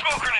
smoke grenade!